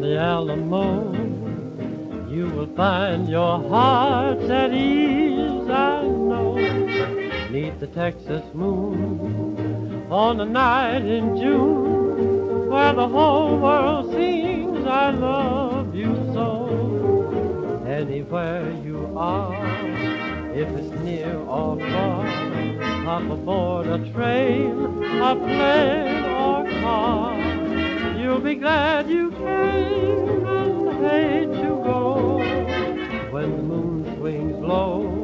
the Alamo, you will find your hearts at ease, I know. Neath the Texas moon, on a night in June, where the whole world sings, I love you so. Anywhere you are, if it's near or far, hop aboard a train, a plane or car. You'll be glad you came and hate to go. When the moon swings low